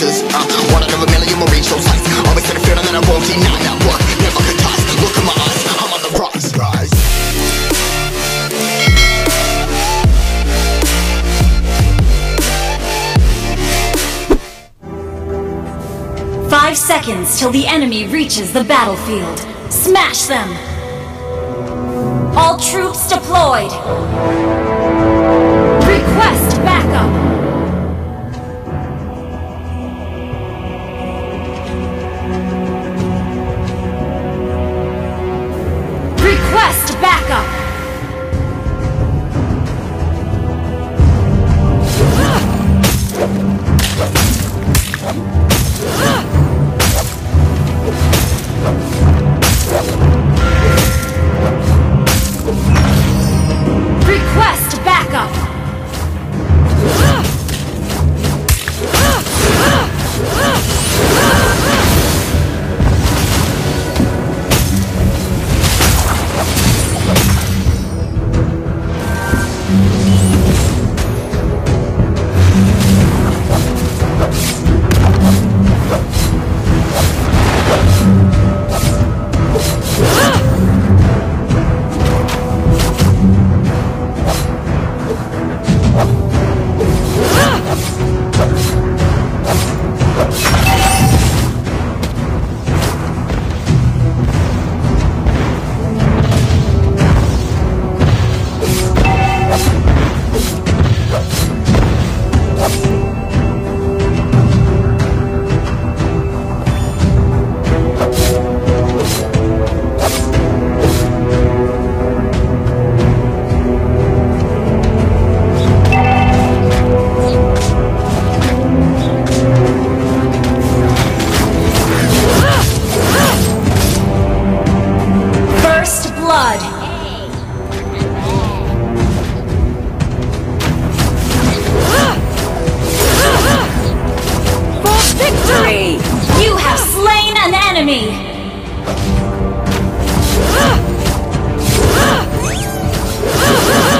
Uh, one out of a million. Always and I won't deny that. Never could toss. Look my eyes, I'm on the rise. rise. Five seconds till the enemy reaches the battlefield. Smash them! All troops deployed! Request backup!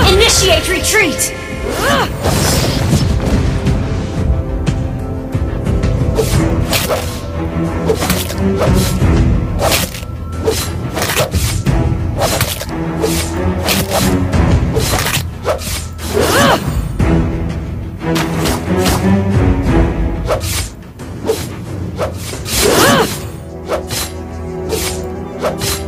Initiate retreat! Request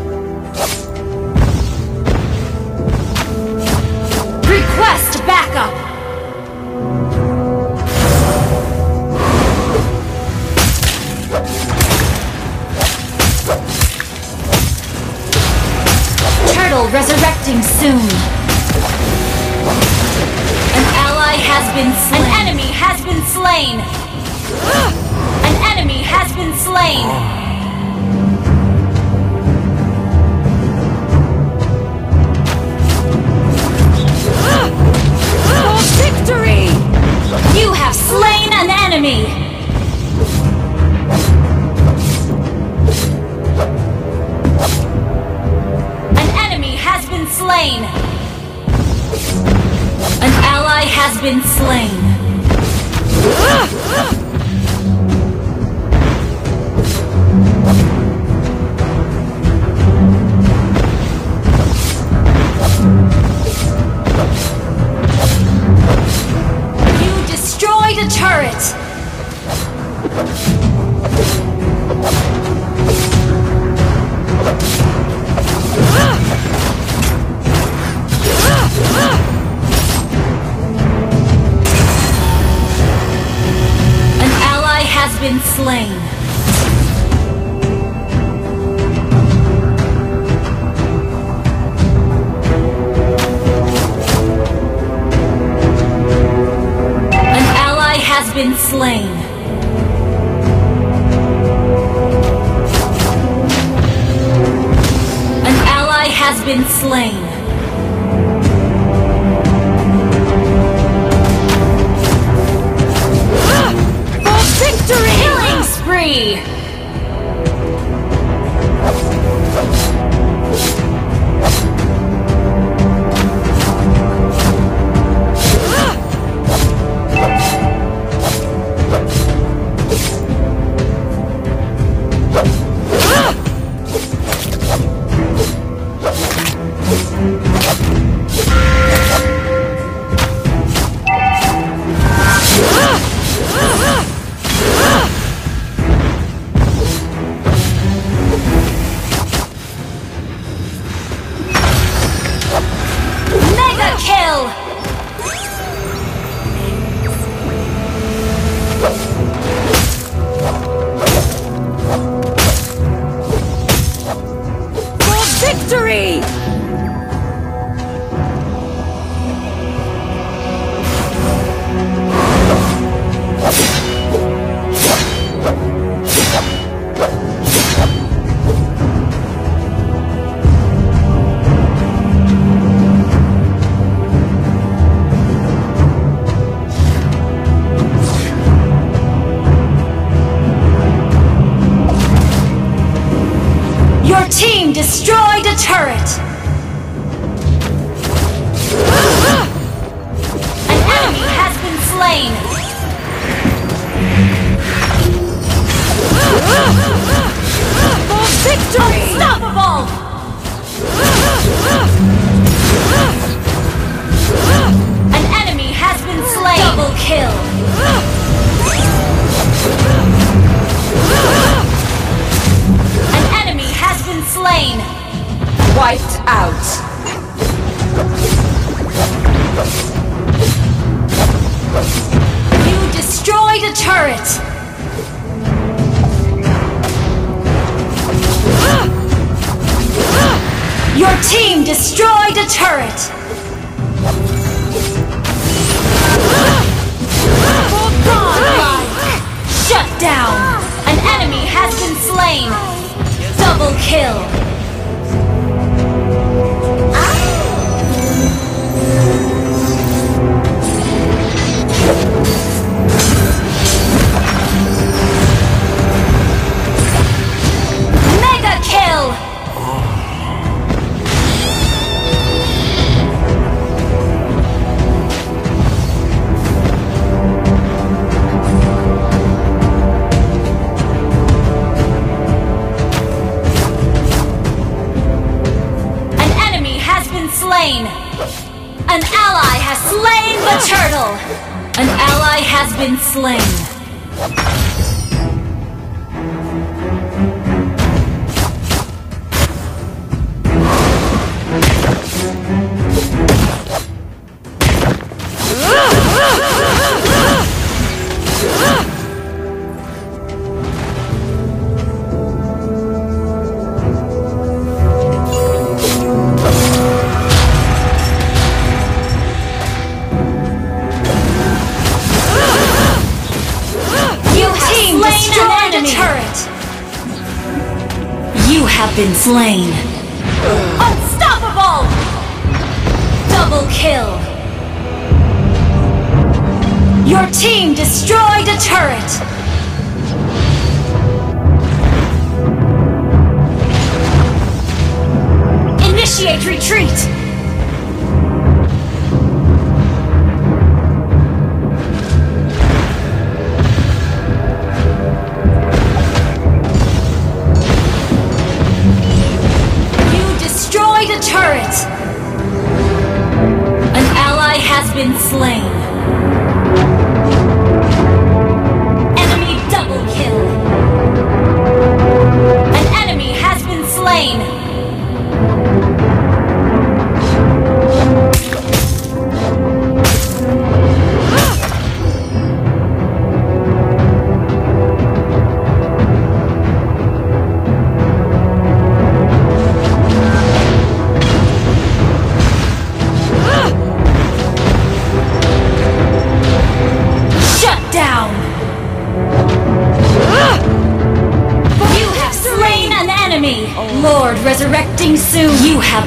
slain. Kill! Your team destroyed a turret! Shut down! An enemy has been slain! Double kill! slain. kill. Your team destroyed a turret! Initiate retreat! been slain.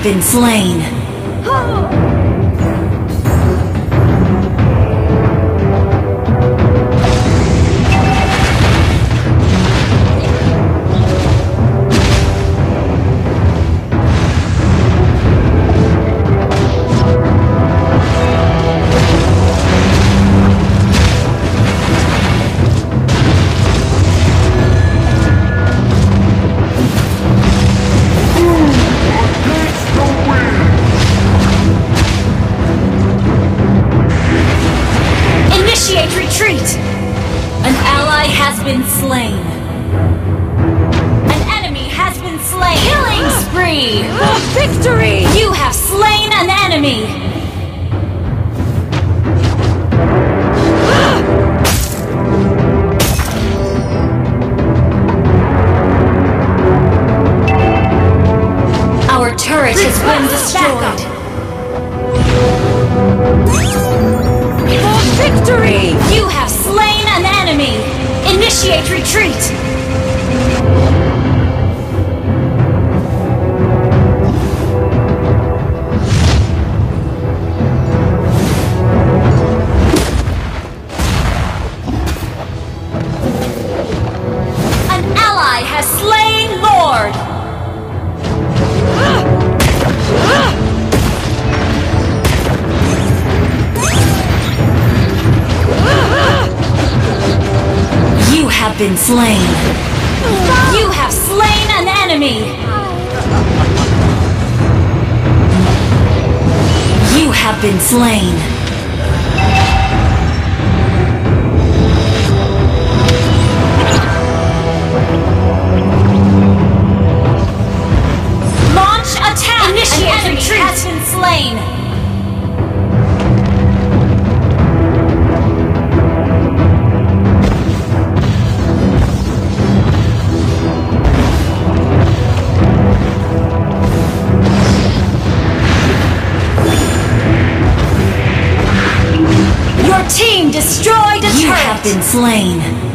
been slain. You. Been slain. You have slain an enemy. You have been slain. Launch attack! Initiate has been slain. Destroyed a turret. You have been slain.